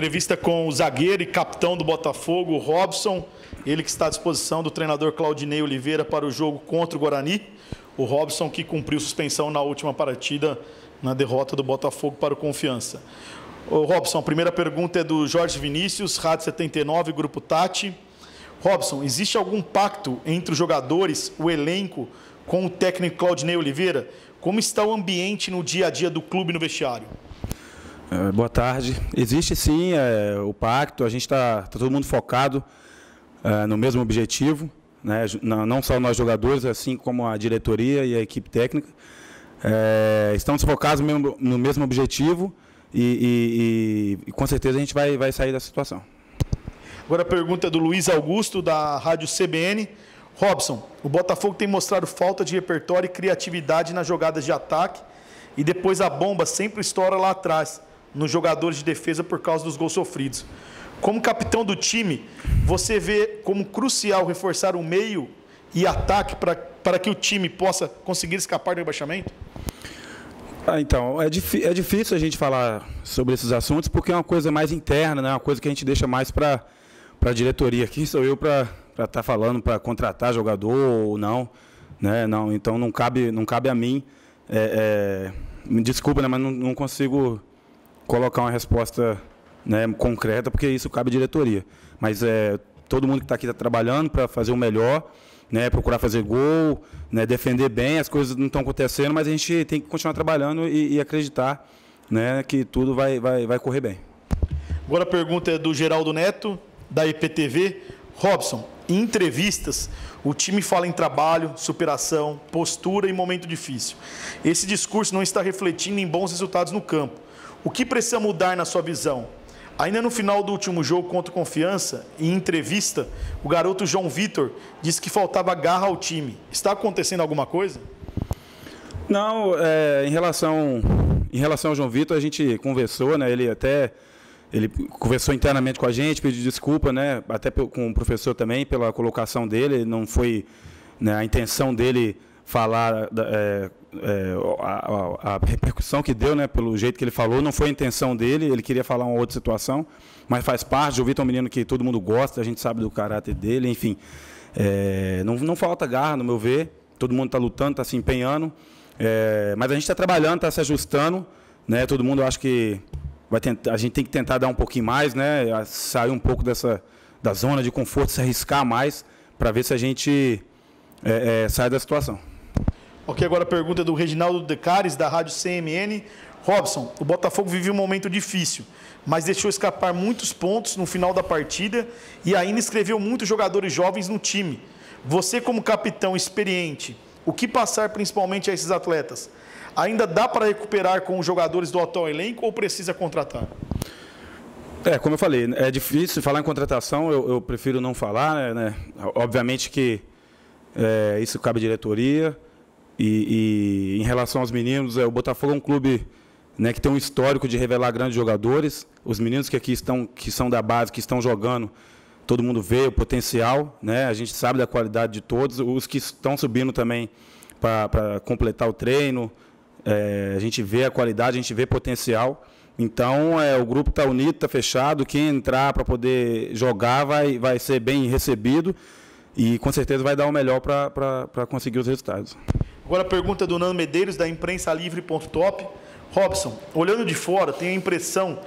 Entrevista com o zagueiro e capitão do Botafogo, Robson. Ele que está à disposição do treinador Claudinei Oliveira para o jogo contra o Guarani. O Robson que cumpriu suspensão na última partida, na derrota do Botafogo para o Confiança. Ô, Robson, a primeira pergunta é do Jorge Vinícius, Rádio 79, Grupo Tati. Robson, existe algum pacto entre os jogadores, o elenco, com o técnico Claudinei Oliveira? Como está o ambiente no dia a dia do clube no vestiário? É, boa tarde. Existe sim é, o pacto, a gente está tá todo mundo focado é, no mesmo objetivo, né? não, só nós jogadores, assim como a diretoria e a equipe técnica. É, estamos focados no mesmo, no mesmo objetivo e, e, e, com certeza a gente vai, vai sair da situação. Agora a pergunta é do Luiz Augusto, da Rádio CBN. Robson, o Botafogo tem mostrado falta de repertório e criatividade nas jogadas de ataque e depois a bomba sempre estoura lá atrás, nos jogadores de defesa por causa dos gols sofridos. Como capitão do time, você vê como crucial reforçar o meio e ataque para, que o time possa conseguir escapar do rebaixamento? Ah, então, é, é difícil a gente falar sobre esses assuntos porque é uma coisa mais interna, né? uma coisa que a gente deixa mais para a diretoria. Quem sou eu para estar tá falando para contratar jogador ou não? Né? não então não cabe, não cabe a mim. É, é, me desculpa, né? mas não, não consigo colocar uma resposta né, concreta porque isso cabe à diretoria. Mas é, todo mundo que está aqui está trabalhando para fazer o melhor né, procurar fazer gol, né, defender bem. As coisas não estão acontecendo, mas a gente tem que continuar trabalhando e, e acreditar né, que tudo vai, vai, vai correr bem. Agora a pergunta é do Geraldo Neto, da IPTV. Robson, em entrevistas, o time fala em trabalho, superação, postura e momento difícil. Esse discurso não está refletindo em bons resultados no campo. O que precisa mudar na sua visão? Ainda no final do último jogo contra Confiança, em entrevista, o garoto João Vitor disse que faltava garra ao time. Está acontecendo alguma coisa? Não, é, em relação em relação ao João Vitor, a gente conversou, né? Ele até ele conversou internamente com a gente, pediu desculpa, né? Até com o professor também pela colocação dele. Não foi né, a intenção dele falar é, é, a, a, repercussão que deu, né, pelo jeito que ele falou, não foi a intenção dele, ele queria falar uma outra situação, mas faz parte. O Vitor é um menino que todo mundo gosta, a gente sabe do caráter dele, enfim. É, não, não falta garra, no meu ver, todo mundo está lutando, está se empenhando, é, mas a gente está trabalhando, está se ajustando, né, todo mundo acho que vai tentar, a gente tem que tentar dar um pouquinho mais, né, sair um pouco dessa da zona de conforto, se arriscar mais, para ver se a gente é, é, sai da situação. Ok, agora a pergunta é do Reginaldo Decares, da Rádio CMN. Robson, o Botafogo viveu um momento difícil, mas deixou escapar muitos pontos no final da partida e ainda escreveu muitos jogadores jovens no time. Você, como capitão experiente, o que passar principalmente a esses atletas? Ainda dá para recuperar com os jogadores do atual elenco ou precisa contratar? É, como eu falei, é difícil falar em contratação, eu, eu prefiro não falar, né? Obviamente que é, isso cabe à diretoria. E, e, em relação aos meninos, é, o Botafogo é um clube né, que tem um histórico de revelar grandes jogadores. Os meninos que aqui estão, que são da base, que estão jogando, todo mundo vê o potencial, né? A gente sabe da qualidade de todos. Os que estão subindo também para completar o treino, é, a gente vê a qualidade, a gente vê potencial. Então, é, o grupo está unido, está fechado. Quem entrar para poder jogar vai, vai ser bem recebido e com certeza vai dar o melhor para conseguir os resultados. Agora a pergunta do Nando Medeiros, da imprensa livre.top. Robson, olhando de fora, tenho a impressão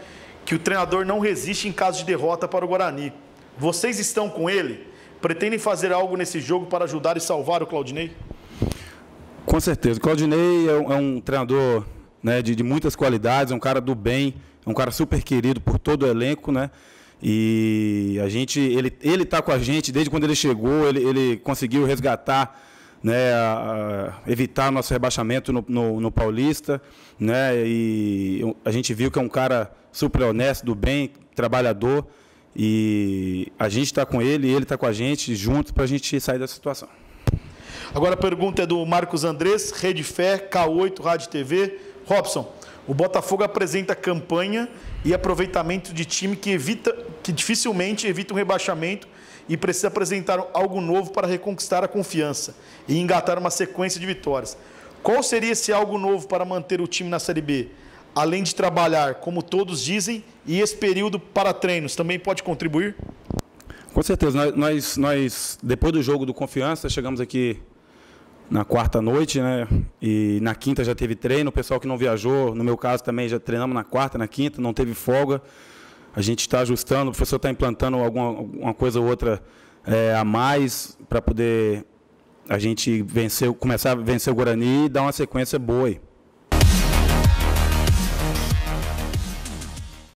que o treinador não resiste em caso de derrota para o Guarani. Vocês estão com ele? Pretendem fazer algo nesse jogo para ajudar e salvar o Claudinei? Com certeza. O Claudinei é um, é um treinador né, de, de, muitas qualidades, é um cara do bem, é um cara super querido por todo o elenco, né? E a gente, ele, ele está com a gente desde quando ele chegou, ele, ele conseguiu resgatar né, a, evitar nosso rebaixamento no, no, no, Paulista, né, e a gente viu que é um cara super honesto, do bem, trabalhador, e a gente está com ele, e ele está com a gente, juntos, para a gente sair da situação. Agora a pergunta é do Marcos Andrés, Rede Fé, K8, Rádio TV. Robson, o Botafogo apresenta campanha e aproveitamento de time que evita, que dificilmente evita um rebaixamento e precisa apresentar algo novo para reconquistar a confiança e engatar uma sequência de vitórias. Qual seria esse algo novo para manter o time na Série B? além de trabalhar, como todos dizem, e esse período para treinos também pode contribuir? Com certeza. Nós, nós, depois do jogo do Confiança, chegamos aqui na quarta noite, né? E na quinta já teve treino. O pessoal que não viajou, no meu caso também, já treinamos na quarta, na quinta, não teve folga. A gente está ajustando, o professor está implantando alguma, coisa ou outra é, a mais para poder a gente vencer, começar a vencer o Guarani e dar uma sequência boa. Aí.